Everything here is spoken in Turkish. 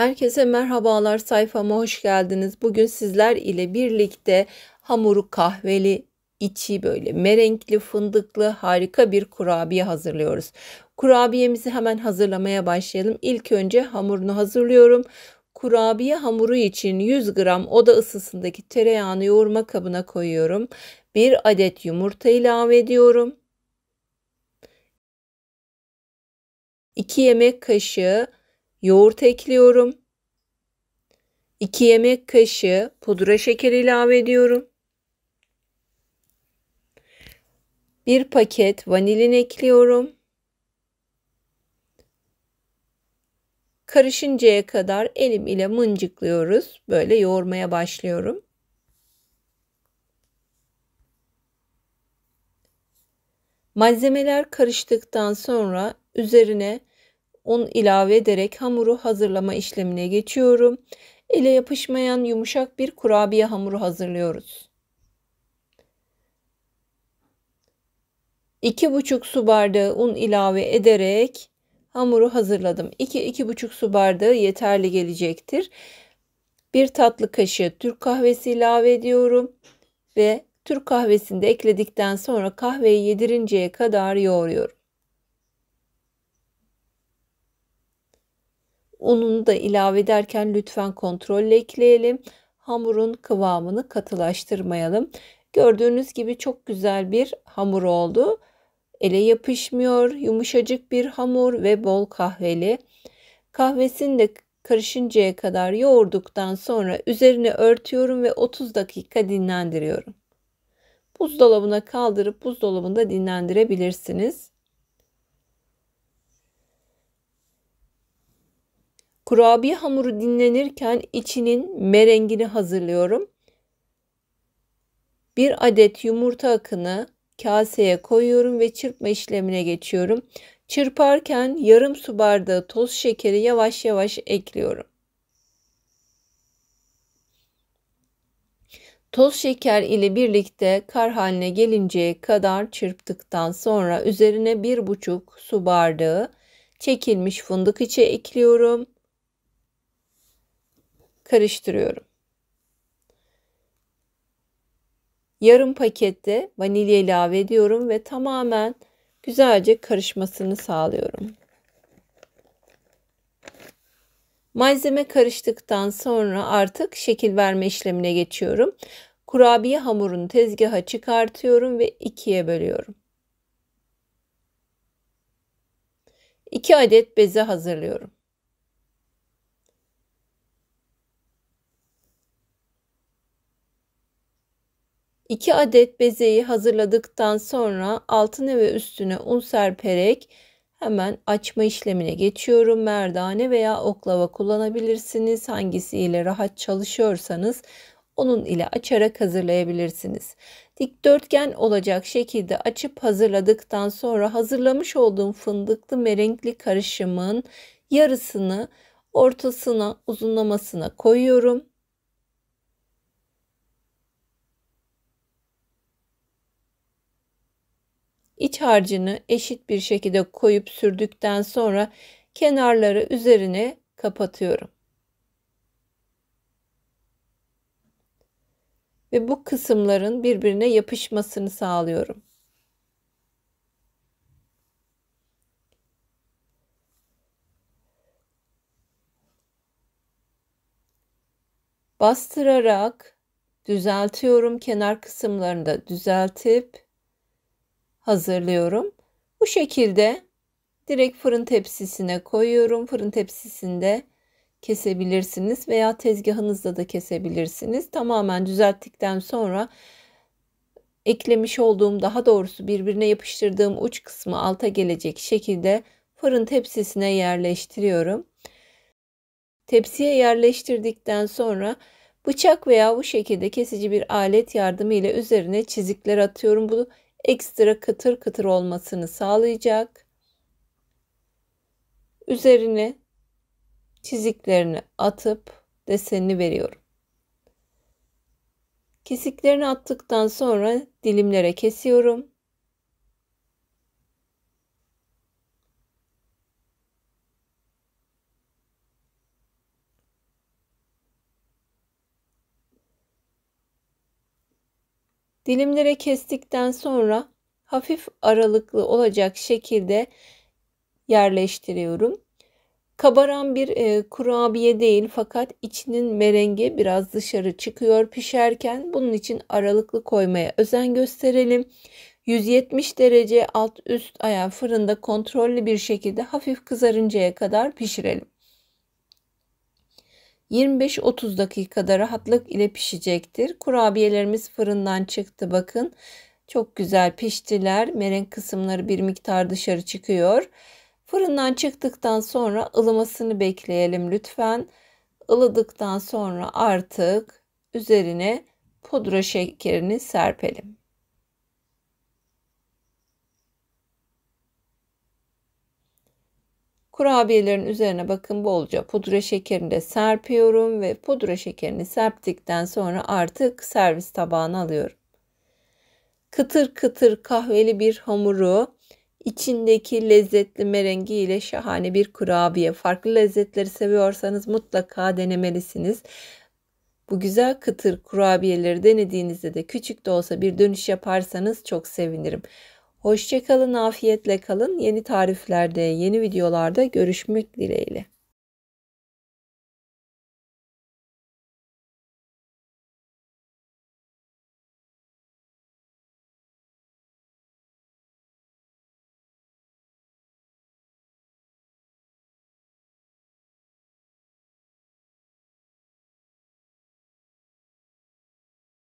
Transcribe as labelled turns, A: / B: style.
A: Herkese merhabalar sayfama hoş geldiniz. Bugün sizler ile birlikte hamuru kahveli, içi böyle merenkli, fındıklı harika bir kurabiye hazırlıyoruz. Kurabiyemizi hemen hazırlamaya başlayalım. İlk önce hamurunu hazırlıyorum. Kurabiye hamuru için 100 gram oda ısısındaki tereyağını yoğurma kabına koyuyorum. 1 adet yumurta ilave ediyorum. 2 yemek kaşığı yoğurt ekliyorum. 2 yemek kaşığı pudra şekeri ilave ediyorum. 1 paket vanilin ekliyorum. Karışıncaya kadar elim ile mıncıklıyoruz. Böyle yoğurmaya başlıyorum. Malzemeler karıştıktan sonra üzerine un ilave ederek hamuru hazırlama işlemine geçiyorum. Ele yapışmayan yumuşak bir kurabiye hamuru hazırlıyoruz. 2,5 su bardağı un ilave ederek hamuru hazırladım. 2-2,5 su bardağı yeterli gelecektir. Bir tatlı kaşığı Türk kahvesi ilave ediyorum ve Türk kahvesini de ekledikten sonra kahveyi yedirinceye kadar yoğuruyorum. Ununu da ilave ederken lütfen kontrolle ekleyelim. Hamurun kıvamını katılaştırmayalım. Gördüğünüz gibi çok güzel bir hamur oldu. Ele yapışmıyor, yumuşacık bir hamur ve bol kahveli. Kahvesini de karışıncaya kadar yoğurduktan sonra üzerine örtüyorum ve 30 dakika dinlendiriyorum. Buzdolabına kaldırıp buzdolabında dinlendirebilirsiniz. Kurabiye hamuru dinlenirken içinin merengini hazırlıyorum. Bir adet yumurta akını kaseye koyuyorum ve çırpma işlemine geçiyorum. Çırparken yarım su bardağı toz şekeri yavaş yavaş ekliyorum. Toz şeker ile birlikte kar haline gelinceye kadar çırptıktan sonra üzerine bir buçuk su bardağı çekilmiş fındık içi ekliyorum karıştırıyorum. Yarım pakette vanilya ilave ediyorum ve tamamen güzelce karışmasını sağlıyorum. Malzeme karıştıktan sonra artık şekil verme işlemine geçiyorum. Kurabiye hamurunu tezgaha çıkartıyorum ve ikiye bölüyorum. 2 adet beze hazırlıyorum. 2 adet bezeyi hazırladıktan sonra altına ve üstüne un serperek hemen açma işlemine geçiyorum. Merdane veya oklava kullanabilirsiniz. Hangisiyle rahat çalışıyorsanız onun ile açarak hazırlayabilirsiniz. Dikdörtgen olacak şekilde açıp hazırladıktan sonra hazırlamış olduğum fındıklı merenkli karışımın yarısını ortasına uzunlamasına koyuyorum. İç harcını eşit bir şekilde koyup sürdükten sonra kenarları üzerine kapatıyorum. Ve bu kısımların birbirine yapışmasını sağlıyorum. Bastırarak düzeltiyorum kenar kısımlarını da düzeltip hazırlıyorum. Bu şekilde direkt fırın tepsisine koyuyorum. Fırın tepsisinde kesebilirsiniz veya tezgahınızda da kesebilirsiniz. Tamamen düzelttikten sonra eklemiş olduğum daha doğrusu birbirine yapıştırdığım uç kısmı alta gelecek şekilde fırın tepsisine yerleştiriyorum. Tepsiye yerleştirdikten sonra bıçak veya bu şekilde kesici bir alet yardımıyla üzerine çizikler atıyorum. Bu ekstra kıtır kıtır olmasını sağlayacak. Üzerine çiziklerini atıp desenini veriyorum. Kesiklerini attıktan sonra dilimlere kesiyorum. Dilimlere kestikten sonra hafif aralıklı olacak şekilde yerleştiriyorum. Kabaran bir e, kurabiye değil fakat içinin merengi biraz dışarı çıkıyor pişerken. Bunun için aralıklı koymaya özen gösterelim. 170 derece alt üst ayağı fırında kontrollü bir şekilde hafif kızarıncaya kadar pişirelim. 25-30 dakikada rahatlık ile pişecektir. Kurabiyelerimiz fırından çıktı bakın. Çok güzel piştiler. Merenk kısımları bir miktar dışarı çıkıyor. Fırından çıktıktan sonra ılımasını bekleyelim lütfen. Ilıdıktan sonra artık üzerine pudra şekerini serpelim. Kurabiyelerin üzerine bakın bolca pudra şekerini de serpiyorum ve pudra şekerini serptikten sonra artık servis tabağına alıyorum. Kıtır kıtır kahveli bir hamuru içindeki lezzetli merengi ile şahane bir kurabiye. Farklı lezzetleri seviyorsanız mutlaka denemelisiniz. Bu güzel kıtır kurabiyeleri denediğinizde de küçük de olsa bir dönüş yaparsanız çok sevinirim. Hoşçakalın, afiyetle kalın. Yeni tariflerde, yeni videolarda görüşmek dileğiyle.